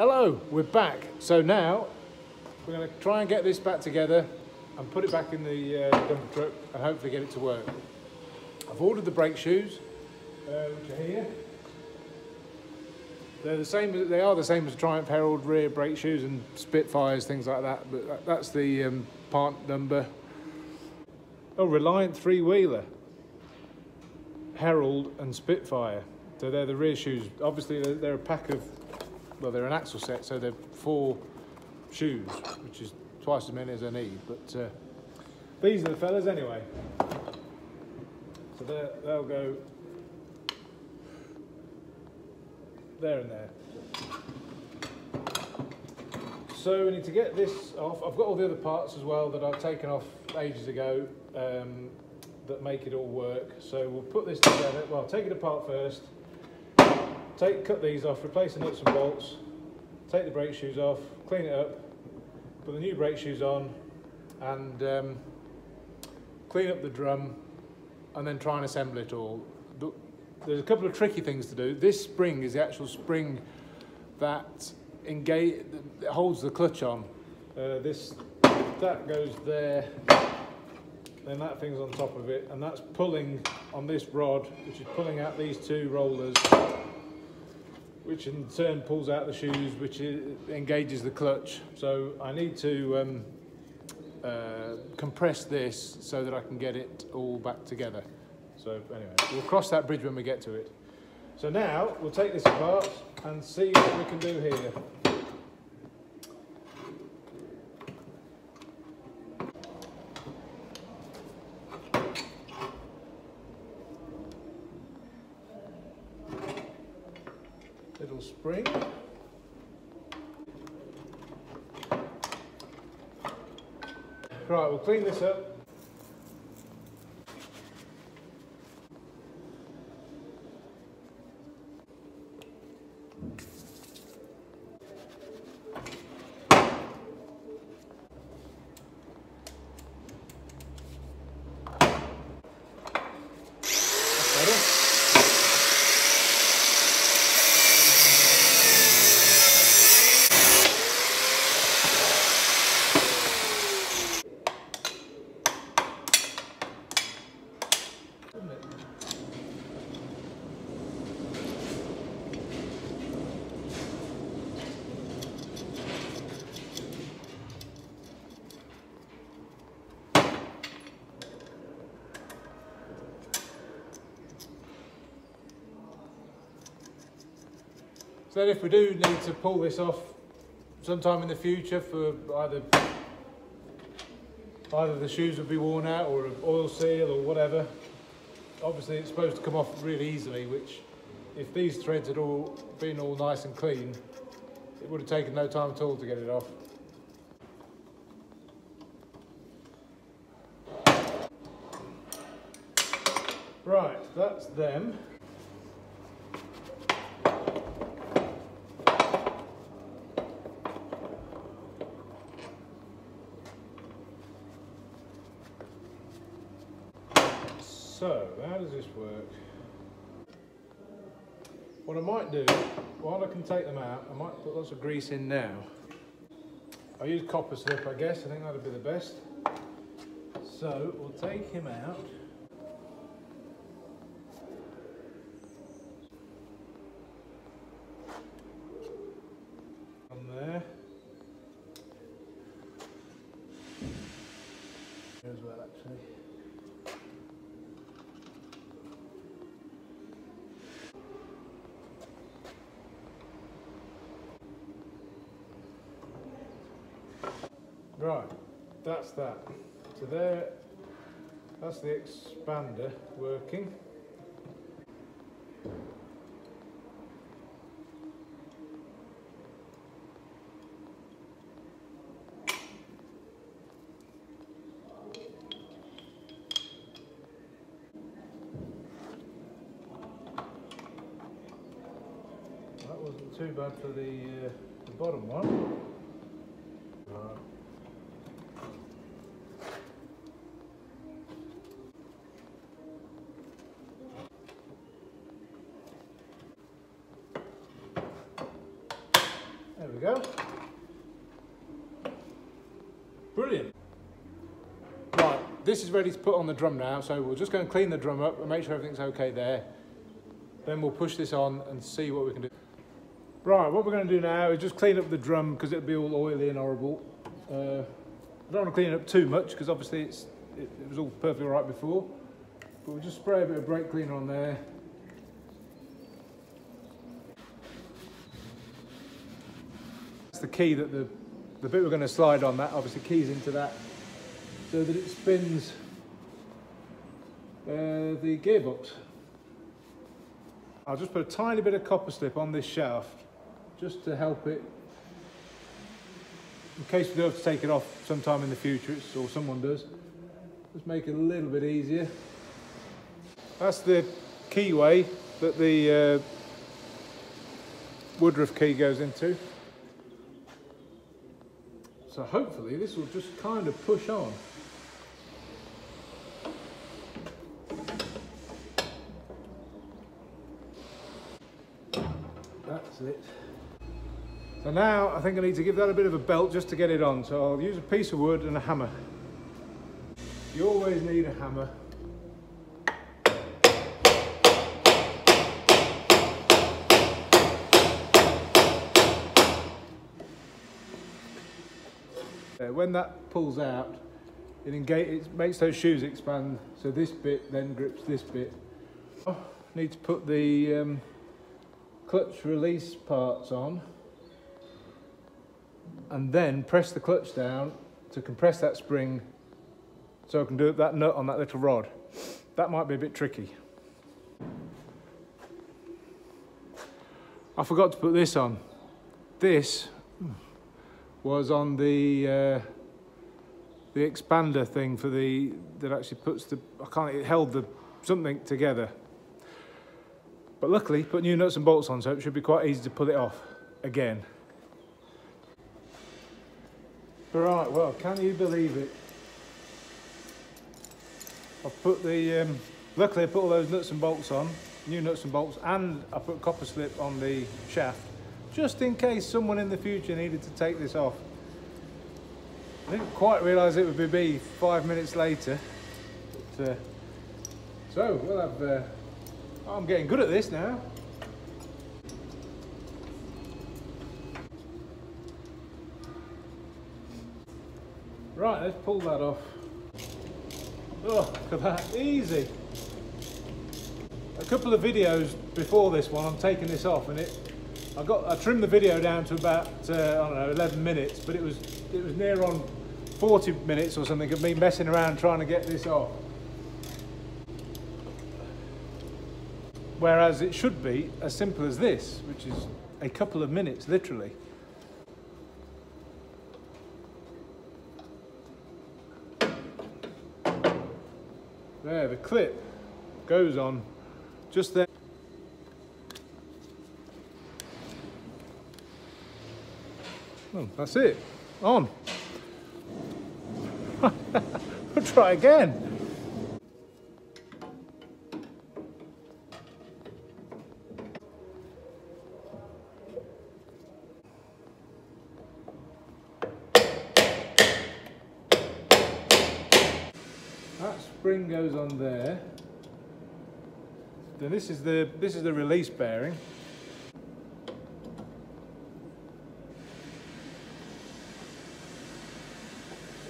Hello, we're back. So now we're going to try and get this back together and put it back in the uh, truck and hopefully get it to work. I've ordered the brake shoes, uh, which are here. They're the same. They are the same as Triumph Herald rear brake shoes and Spitfires, things like that. But that, that's the um, part number. Oh, Reliant three wheeler. Herald and Spitfire. So they're the rear shoes. Obviously, they're, they're a pack of, well, they're an axle set, so they're four shoes, which is twice as many as I need. But uh, these are the fellas anyway. So they'll go there and there. So we need to get this off. I've got all the other parts as well that I've taken off ages ago um, that make it all work. So we'll put this together. Well, take it apart first. Take, cut these off, replace the nuts and bolts. Take the brake shoes off, clean it up, put the new brake shoes on, and um, clean up the drum, and then try and assemble it all. There's a couple of tricky things to do. This spring is the actual spring that engage that holds the clutch on. Uh, this that goes there, then that thing's on top of it, and that's pulling on this rod, which is pulling out these two rollers, which in turn pulls out the shoes, which engages the clutch. So I need to um, uh, compress this so that I can get it all back together. So anyway, we'll cross that bridge when we get to it. So now we'll take this apart and see what we can do here. Little spring. Right, we'll clean this up. So then if we do need to pull this off sometime in the future for either either the shoes will be worn out or an oil seal or whatever, obviously it's supposed to come off really easily, which if these threads had all been all nice and clean, it would have taken no time at all to get it off. Right, that's them. So, how does this work? What I might do, while I can take them out, I might put lots of grease in now. I'll use copper slip, I guess. I think that'd be the best. So, we'll take him out. On there. Here as well, actually. Right, that's that. So there, that's the expander working. That wasn't too bad for the, uh, the bottom one. Right. There we we go. Brilliant. Right, this is ready to put on the drum now, so we'll just go and clean the drum up and make sure everything's okay there. Then we'll push this on and see what we can do. Right, what we're going to do now is just clean up the drum because it'll be all oily and horrible. Uh, I don't want to clean it up too much because obviously it's, it, it was all perfectly all right before. But we'll just spray a bit of brake cleaner on there. That's the key that the, the bit we're going to slide on that obviously keys into that so that it spins uh, the gearbox. I'll just put a tiny bit of copper slip on this shaft just to help it in case we do have to take it off sometime in the future or someone does. Just make it a little bit easier. That's the keyway that the uh, Woodruff key goes into. So hopefully this will just kind of push on. It. So now I think I need to give that a bit of a belt just to get it on. So I'll use a piece of wood and a hammer. You always need a hammer. When that pulls out, it, it makes those shoes expand. So this bit then grips this bit. Oh, need to put the um, clutch release parts on and then press the clutch down to compress that spring so I can do that nut on that little rod. That might be a bit tricky. I forgot to put this on. This was on the uh, the expander thing for the that actually puts the I can't it held the something together but luckily, put new nuts and bolts on, so it should be quite easy to pull it off again. Right, well, can you believe it? I've put the, um, luckily I put all those nuts and bolts on, new nuts and bolts, and I put copper slip on the shaft, just in case someone in the future needed to take this off. I didn't quite realise it would be me five minutes later. But, uh, so, we'll have uh, I'm getting good at this now. Right, let's pull that off. Oh, look at that, easy. A couple of videos before this one, I'm taking this off and it, I got, I trimmed the video down to about, uh, I don't know, 11 minutes, but it was, it was near on 40 minutes or something of me messing around trying to get this off. Whereas it should be as simple as this, which is a couple of minutes, literally. There, the clip goes on just there. Oh, that's it. On. Try again. Spring goes on there. Then this is the this is the release bearing.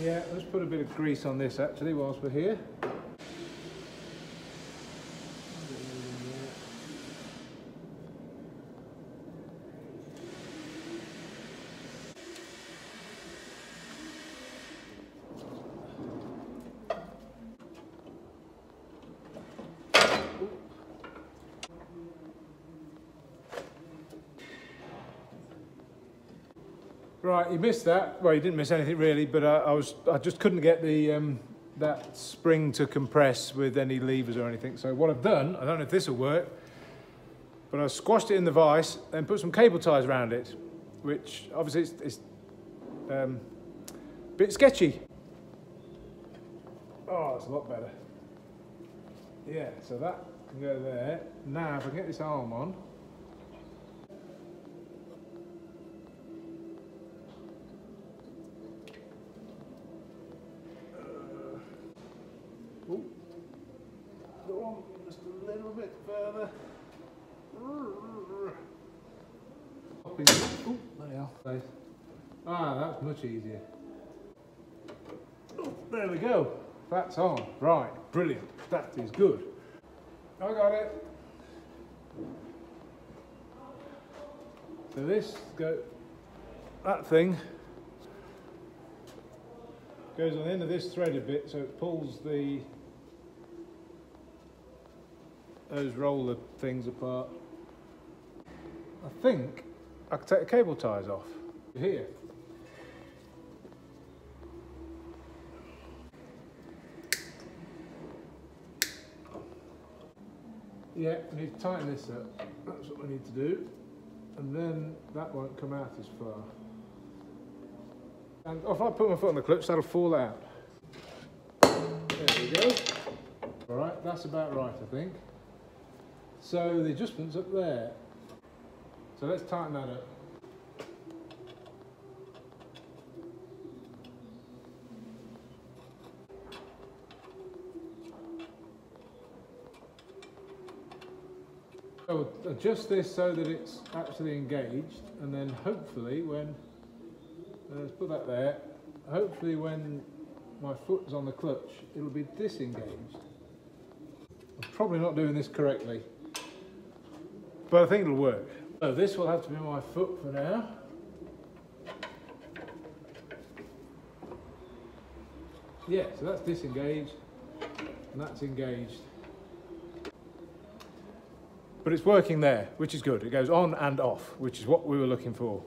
Yeah, let's put a bit of grease on this actually whilst we're here. Right, you missed that. Well, you didn't miss anything really, but I, I was I just couldn't get the um, that spring to compress with any levers or anything. So what I've done, I don't know if this will work, but I squashed it in the vise and put some cable ties around it, which obviously it's, it's um, a bit sketchy. Oh, it's a lot better. Yeah, so that can go there. Now, if I get this arm on, bit further. Ooh, there are. Ah, that's much easier. Oh, there we go. That's on. Right, brilliant. That is good. I got it. So this go that thing goes on the end of this threaded bit so it pulls the those roller things apart. I think I can take the cable ties off here. Yeah, we need to tighten this up. That's what we need to do. And then that won't come out as far. And if I put my foot on the clutch, that'll fall out. There we go. All right, that's about right, I think. So the adjustment's up there. So let's tighten that up. So adjust this so that it's actually engaged and then hopefully when, uh, let's put that there, hopefully when my foot's on the clutch it'll be disengaged. I'm probably not doing this correctly, but I think it'll work. So this will have to be my foot for now. Yeah, so that's disengaged and that's engaged but it's working there, which is good. It goes on and off, which is what we were looking for.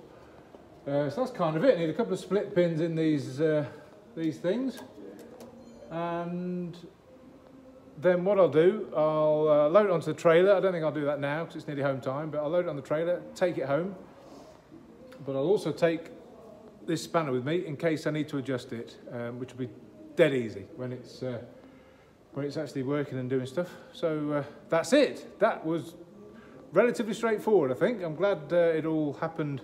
Uh, so that's kind of it. Need a couple of split pins in these uh, these things, and then what I'll do, I'll uh, load it onto the trailer. I don't think I'll do that now because it's nearly home time, but I'll load it on the trailer, take it home. But I'll also take this spanner with me in case I need to adjust it, um, which will be dead easy when it's uh, when it's actually working and doing stuff. So uh, that's it. That was relatively straightforward, I think. I'm glad uh, it all happened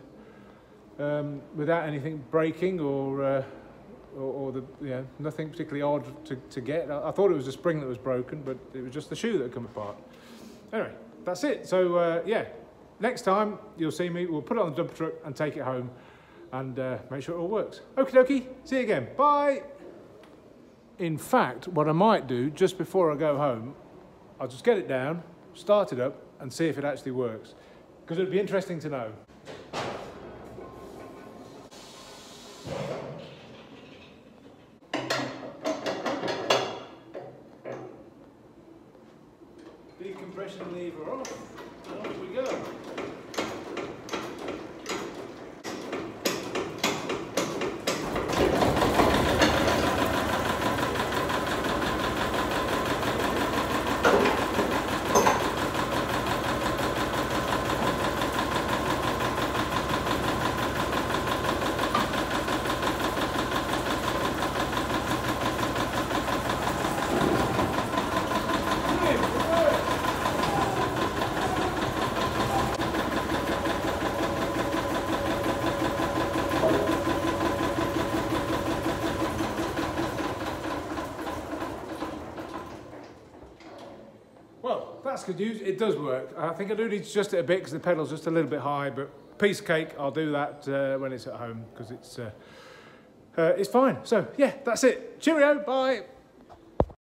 um, without anything breaking or, uh, or, or, the, know, nothing particularly odd to, to get. I, I, thought it was the spring that was broken, but it was just the shoe that had come apart. Anyway, that's it. So, uh, yeah, next time you'll see me, we'll put it on the dumper truck and take it home and uh, make sure it all works. Okie dokie, see you again. Bye. In fact, what I might do just before I go home, I'll just get it down, start it up, and see if it actually works. Because it would be interesting to know. Decompression lever off, and off we go. News. It does work. I think I do need to adjust it a bit because the pedal's just a little bit high, but piece of cake, I'll do that uh, when it's at home because it's, uh, uh, it's fine. So yeah, that's it. Cheerio, bye.